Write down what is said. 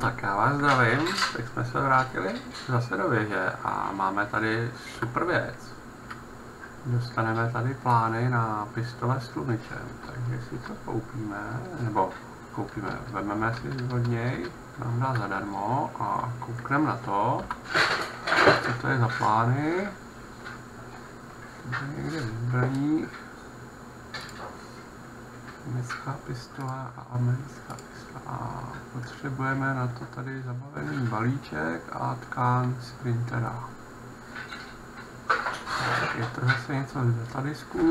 Tak já vás zdravím, tak jsme se vrátili zase do věže a máme tady super věc. Dostaneme tady plány na pistole s tlumičem, takže si to koupíme, nebo koupíme, vezmeme si od něj, nám dá zadarmo a koukneme na to, co to je za plány. Tady někde v zbraních. Německá pistola a americká potřebujeme na to tady zabavený balíček a tkán z printera. Tak je to zase něco z datadisku.